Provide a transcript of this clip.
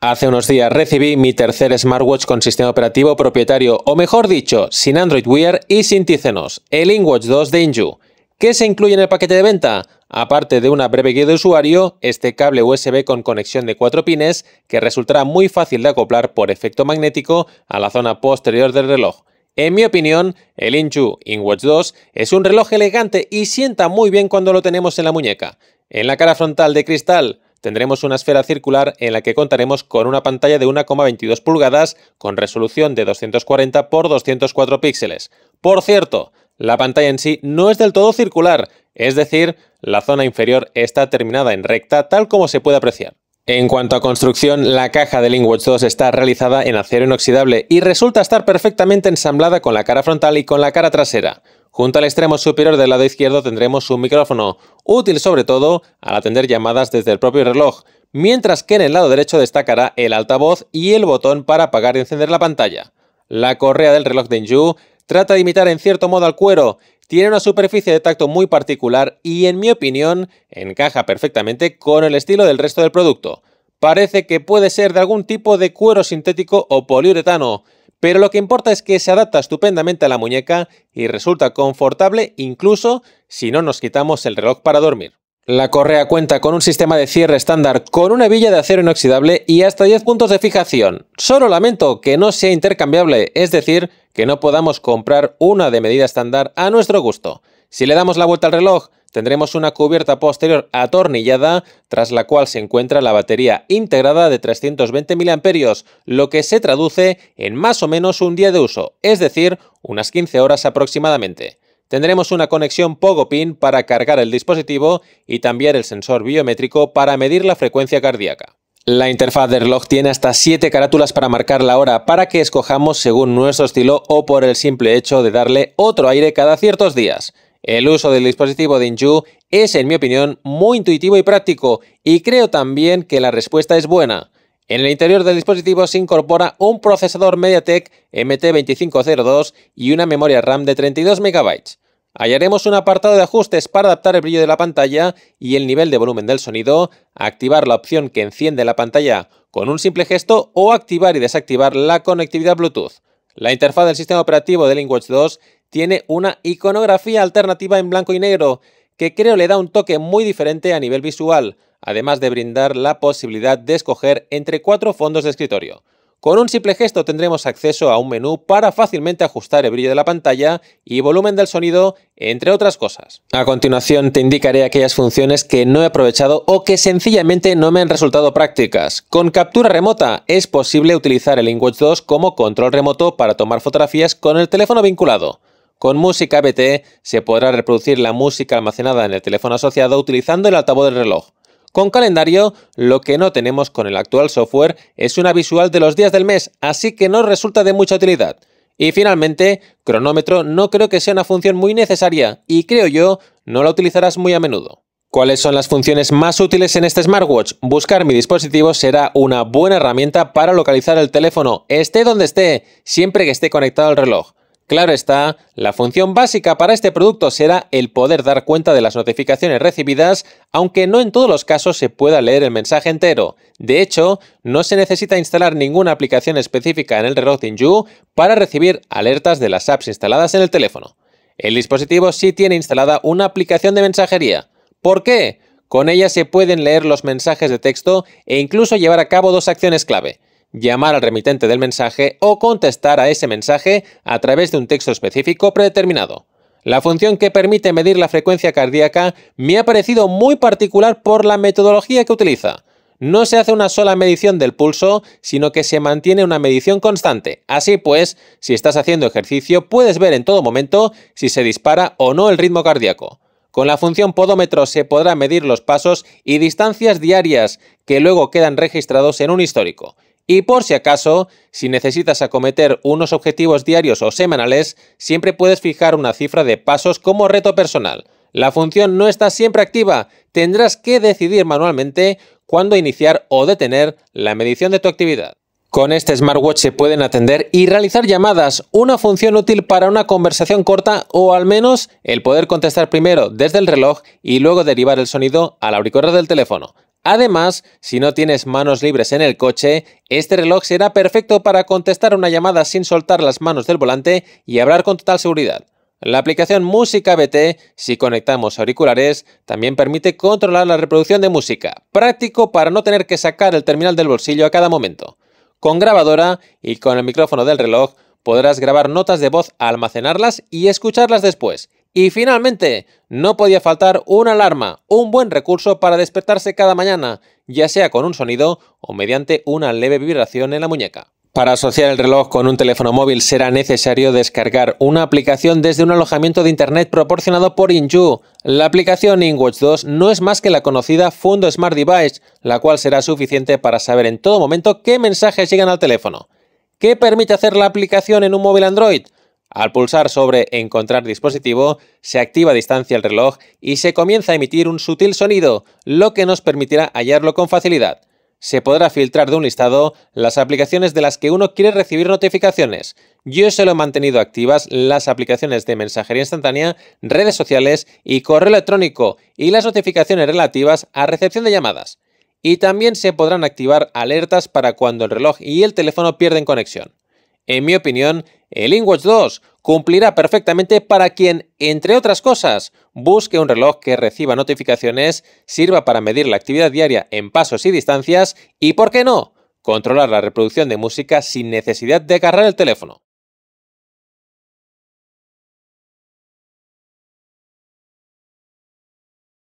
Hace unos días recibí mi tercer smartwatch con sistema operativo propietario, o mejor dicho, sin Android Wear y sin tícenos, el InWatch 2 de Inju. ¿Qué se incluye en el paquete de venta? Aparte de una breve guía de usuario, este cable USB con conexión de 4 pines que resultará muy fácil de acoplar por efecto magnético a la zona posterior del reloj. En mi opinión, el Inju InWatch 2 es un reloj elegante y sienta muy bien cuando lo tenemos en la muñeca. En la cara frontal de cristal, tendremos una esfera circular en la que contaremos con una pantalla de 1,22 pulgadas con resolución de 240 x 204 píxeles. Por cierto, la pantalla en sí no es del todo circular, es decir, la zona inferior está terminada en recta tal como se puede apreciar. En cuanto a construcción, la caja del InWatch 2 está realizada en acero inoxidable y resulta estar perfectamente ensamblada con la cara frontal y con la cara trasera. Junto al extremo superior del lado izquierdo tendremos un micrófono, útil sobre todo al atender llamadas desde el propio reloj, mientras que en el lado derecho destacará el altavoz y el botón para apagar y encender la pantalla. La correa del reloj de Inju trata de imitar en cierto modo al cuero, tiene una superficie de tacto muy particular y en mi opinión encaja perfectamente con el estilo del resto del producto. Parece que puede ser de algún tipo de cuero sintético o poliuretano, pero lo que importa es que se adapta estupendamente a la muñeca y resulta confortable incluso si no nos quitamos el reloj para dormir. La correa cuenta con un sistema de cierre estándar con una hebilla de acero inoxidable y hasta 10 puntos de fijación. Solo lamento que no sea intercambiable, es decir, que no podamos comprar una de medida estándar a nuestro gusto. Si le damos la vuelta al reloj, tendremos una cubierta posterior atornillada, tras la cual se encuentra la batería integrada de 320 mAh, lo que se traduce en más o menos un día de uso, es decir, unas 15 horas aproximadamente. Tendremos una conexión Pogo Pin para cargar el dispositivo y también el sensor biométrico para medir la frecuencia cardíaca. La interfaz del reloj tiene hasta 7 carátulas para marcar la hora para que escojamos según nuestro estilo o por el simple hecho de darle otro aire cada ciertos días. El uso del dispositivo de Inju es, en mi opinión, muy intuitivo y práctico, y creo también que la respuesta es buena. En el interior del dispositivo se incorpora un procesador MediaTek MT2502 y una memoria RAM de 32 MB. Hallaremos un apartado de ajustes para adaptar el brillo de la pantalla y el nivel de volumen del sonido, activar la opción que enciende la pantalla con un simple gesto o activar y desactivar la conectividad Bluetooth. La interfaz del sistema operativo del InWatch 2 tiene una iconografía alternativa en blanco y negro que creo le da un toque muy diferente a nivel visual, además de brindar la posibilidad de escoger entre cuatro fondos de escritorio. Con un simple gesto tendremos acceso a un menú para fácilmente ajustar el brillo de la pantalla y volumen del sonido, entre otras cosas. A continuación te indicaré aquellas funciones que no he aprovechado o que sencillamente no me han resultado prácticas. Con captura remota es posible utilizar el InWatch 2 como control remoto para tomar fotografías con el teléfono vinculado. Con música BT se podrá reproducir la música almacenada en el teléfono asociado utilizando el altavoz del reloj. Con calendario, lo que no tenemos con el actual software es una visual de los días del mes, así que no resulta de mucha utilidad. Y finalmente, cronómetro no creo que sea una función muy necesaria y creo yo no la utilizarás muy a menudo. ¿Cuáles son las funciones más útiles en este smartwatch? Buscar mi dispositivo será una buena herramienta para localizar el teléfono, esté donde esté, siempre que esté conectado al reloj. Claro está, la función básica para este producto será el poder dar cuenta de las notificaciones recibidas, aunque no en todos los casos se pueda leer el mensaje entero. De hecho, no se necesita instalar ninguna aplicación específica en el reloj Inju para recibir alertas de las apps instaladas en el teléfono. El dispositivo sí tiene instalada una aplicación de mensajería. ¿Por qué? Con ella se pueden leer los mensajes de texto e incluso llevar a cabo dos acciones clave llamar al remitente del mensaje o contestar a ese mensaje a través de un texto específico predeterminado. La función que permite medir la frecuencia cardíaca me ha parecido muy particular por la metodología que utiliza. No se hace una sola medición del pulso, sino que se mantiene una medición constante. Así pues, si estás haciendo ejercicio, puedes ver en todo momento si se dispara o no el ritmo cardíaco. Con la función podómetro se podrá medir los pasos y distancias diarias, que luego quedan registrados en un histórico. Y por si acaso, si necesitas acometer unos objetivos diarios o semanales, siempre puedes fijar una cifra de pasos como reto personal. La función no está siempre activa, tendrás que decidir manualmente cuándo iniciar o detener la medición de tu actividad. Con este smartwatch se pueden atender y realizar llamadas, una función útil para una conversación corta o al menos el poder contestar primero desde el reloj y luego derivar el sonido al auricular del teléfono. Además, si no tienes manos libres en el coche, este reloj será perfecto para contestar una llamada sin soltar las manos del volante y hablar con total seguridad. La aplicación Música BT, si conectamos auriculares, también permite controlar la reproducción de música, práctico para no tener que sacar el terminal del bolsillo a cada momento. Con grabadora y con el micrófono del reloj podrás grabar notas de voz, almacenarlas y escucharlas después. Y finalmente, no podía faltar una alarma, un buen recurso para despertarse cada mañana, ya sea con un sonido o mediante una leve vibración en la muñeca. Para asociar el reloj con un teléfono móvil será necesario descargar una aplicación desde un alojamiento de Internet proporcionado por Inju. La aplicación InWatch 2 no es más que la conocida Fundo Smart Device, la cual será suficiente para saber en todo momento qué mensajes llegan al teléfono. ¿Qué permite hacer la aplicación en un móvil Android? Al pulsar sobre Encontrar dispositivo, se activa a distancia el reloj y se comienza a emitir un sutil sonido, lo que nos permitirá hallarlo con facilidad se podrá filtrar de un listado las aplicaciones de las que uno quiere recibir notificaciones. Yo solo he mantenido activas las aplicaciones de mensajería instantánea, redes sociales y correo electrónico y las notificaciones relativas a recepción de llamadas. Y también se podrán activar alertas para cuando el reloj y el teléfono pierden conexión. En mi opinión, el InWatch 2 cumplirá perfectamente para quien, entre otras cosas, busque un reloj que reciba notificaciones, sirva para medir la actividad diaria en pasos y distancias y, ¿por qué no?, controlar la reproducción de música sin necesidad de agarrar el teléfono.